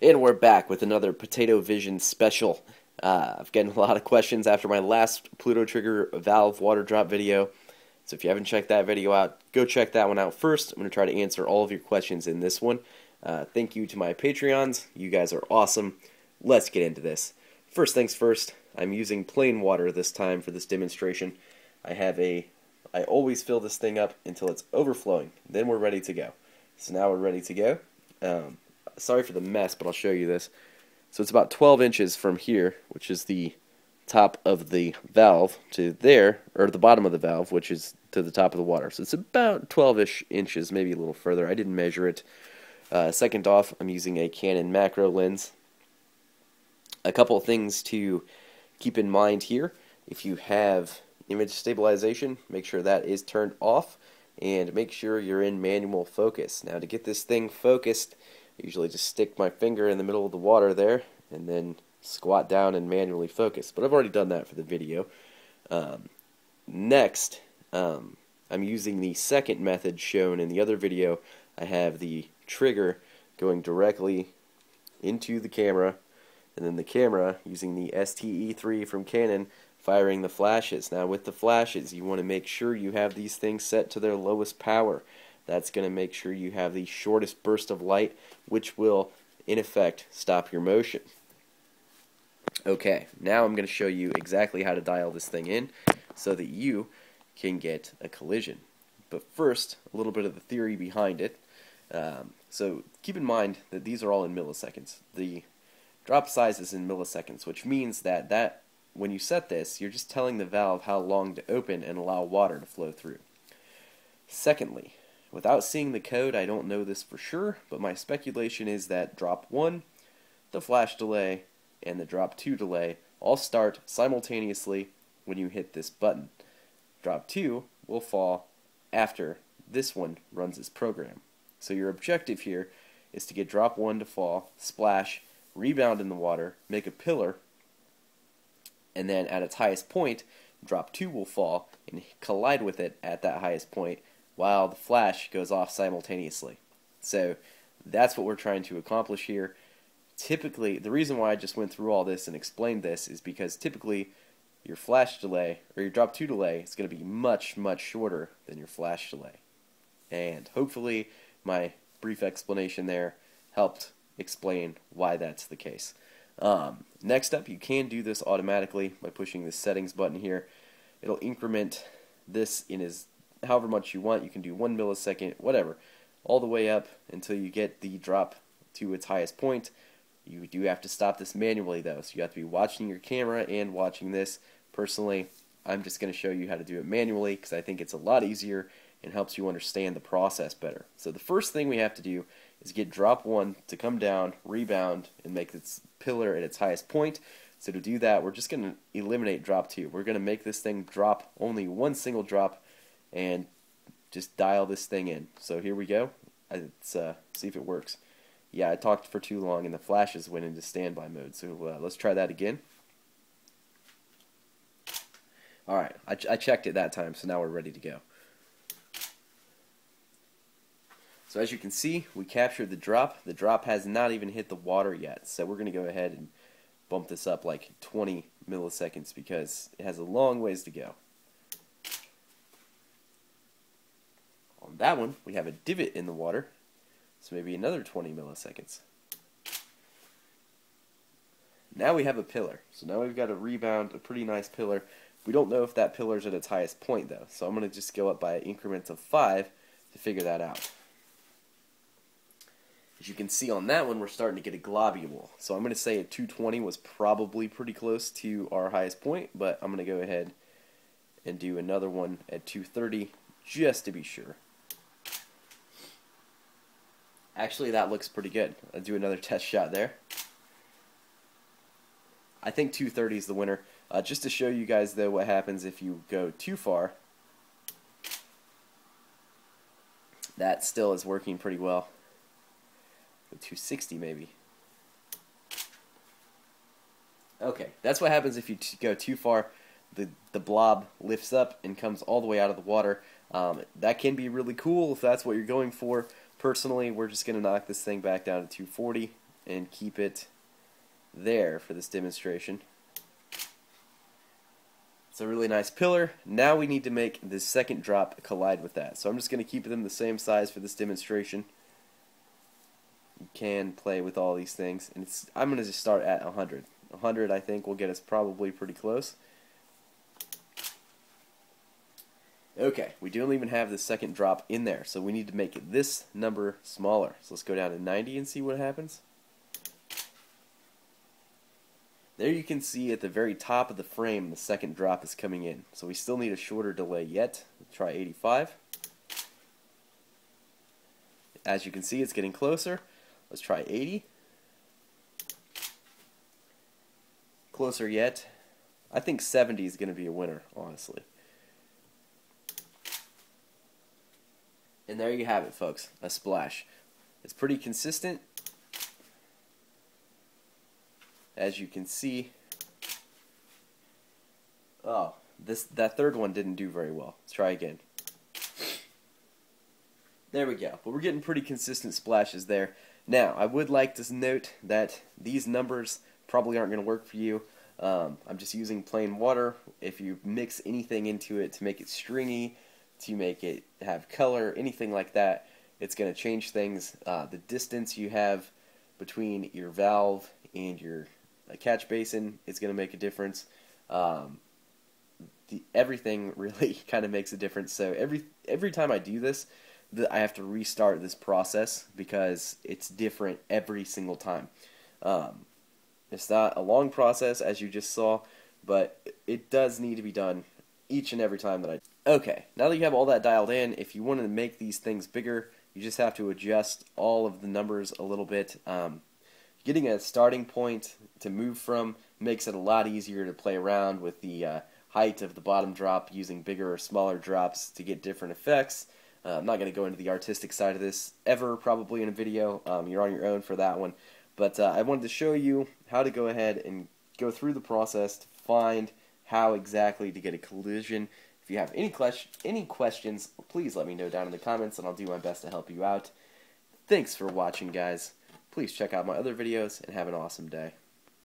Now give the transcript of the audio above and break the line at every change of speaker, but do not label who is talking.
And we're back with another Potato Vision special. Uh, I've gotten a lot of questions after my last Pluto Trigger valve water drop video. So if you haven't checked that video out, go check that one out first. I'm going to try to answer all of your questions in this one. Uh, thank you to my Patreons. You guys are awesome. Let's get into this. First things first, I'm using plain water this time for this demonstration. I have a, I always fill this thing up until it's overflowing. Then we're ready to go. So now we're ready to go. Um, sorry for the mess, but I'll show you this. So it's about 12 inches from here, which is the top of the valve, to there, or the bottom of the valve, which is to the top of the water. So it's about 12-ish inches, maybe a little further. I didn't measure it. Uh, second off, I'm using a Canon macro lens. A couple things to keep in mind here. If you have image stabilization, make sure that is turned off and make sure you're in manual focus. Now to get this thing focused, Usually just stick my finger in the middle of the water there and then squat down and manually focus. But I've already done that for the video. Um, next, um, I'm using the second method shown in the other video. I have the trigger going directly into the camera and then the camera using the STE3 from Canon firing the flashes. Now with the flashes you want to make sure you have these things set to their lowest power. That's going to make sure you have the shortest burst of light which will in effect stop your motion. Okay, now I'm going to show you exactly how to dial this thing in so that you can get a collision. But first, a little bit of the theory behind it. Um, so keep in mind that these are all in milliseconds. The drop size is in milliseconds, which means that, that when you set this, you're just telling the valve how long to open and allow water to flow through. Secondly, without seeing the code, I don't know this for sure, but my speculation is that drop 1, the flash delay, and the drop 2 delay all start simultaneously when you hit this button. Drop 2 will fall after this one runs its program. So your objective here is to get drop 1 to fall, splash, rebound in the water, make a pillar, and then at its highest point, drop 2 will fall and collide with it at that highest point while the flash goes off simultaneously. So that's what we're trying to accomplish here. Typically, the reason why I just went through all this and explained this is because typically your flash delay or your drop 2 delay is going to be much, much shorter than your flash delay. And hopefully my brief explanation there helped explain why that's the case. Um, next up, you can do this automatically by pushing the settings button here. It'll increment this in as however much you want. You can do one millisecond, whatever, all the way up until you get the drop to its highest point. You do have to stop this manually though, so you have to be watching your camera and watching this. Personally, I'm just going to show you how to do it manually because I think it's a lot easier and helps you understand the process better. So the first thing we have to do is get drop 1 to come down, rebound, and make its pillar at its highest point. So to do that, we're just going to eliminate drop 2. We're going to make this thing drop only one single drop and just dial this thing in. So here we go. Let's uh, see if it works. Yeah, I talked for too long and the flashes went into standby mode. So uh, let's try that again. Alright, I, ch I checked it that time, so now we're ready to go. So as you can see, we captured the drop. The drop has not even hit the water yet. So we're going to go ahead and bump this up like 20 milliseconds because it has a long ways to go. On that one, we have a divot in the water. So maybe another 20 milliseconds. Now we have a pillar. So now we've got a rebound, a pretty nice pillar. We don't know if that pillar is at its highest point though. So I'm going to just go up by increments of 5 to figure that out. As you can see on that one, we're starting to get a globule. So I'm going to say a 220 was probably pretty close to our highest point, but I'm going to go ahead and do another one at 230 just to be sure. Actually, that looks pretty good. I'll do another test shot there. I think 230 is the winner. Uh, just to show you guys, though, what happens if you go too far. That still is working pretty well. 260 maybe. Okay, that's what happens if you go too far. The, the blob lifts up and comes all the way out of the water. Um, that can be really cool if that's what you're going for. Personally, we're just going to knock this thing back down to 240 and keep it there for this demonstration. It's a really nice pillar. Now we need to make this second drop collide with that. So I'm just going to keep them the same size for this demonstration. You can play with all these things. and I'm going to just start at 100. 100 I think will get us probably pretty close. Okay, we don't even have the second drop in there, so we need to make this number smaller. So let's go down to 90 and see what happens. There you can see at the very top of the frame the second drop is coming in. So we still need a shorter delay yet. Let's try 85. As you can see it's getting closer. Let's try 80. Closer yet. I think 70 is going to be a winner, honestly. And there you have it, folks. A splash. It's pretty consistent. As you can see. Oh, this that third one didn't do very well. Let's try again. There we go. But we're getting pretty consistent splashes there. Now, I would like to note that these numbers probably aren't going to work for you. Um, I'm just using plain water. If you mix anything into it to make it stringy, to make it have color, anything like that, it's going to change things. Uh, the distance you have between your valve and your uh, catch basin is going to make a difference. Um, the, everything really kind of makes a difference. So every every time I do this, the, I have to restart this process because it's different every single time. Um, it's not a long process as you just saw, but it does need to be done each and every time that I. Okay, now that you have all that dialed in, if you want to make these things bigger, you just have to adjust all of the numbers a little bit. Um, getting a starting point to move from makes it a lot easier to play around with the uh, height of the bottom drop using bigger or smaller drops to get different effects. Uh, I'm not going to go into the artistic side of this ever, probably in a video. Um, you're on your own for that one. But uh, I wanted to show you how to go ahead and go through the process to find how exactly to get a collision. If you have any, any questions, please let me know down in the comments and I'll do my best to help you out. Thanks for watching, guys. Please check out my other videos and have an awesome day.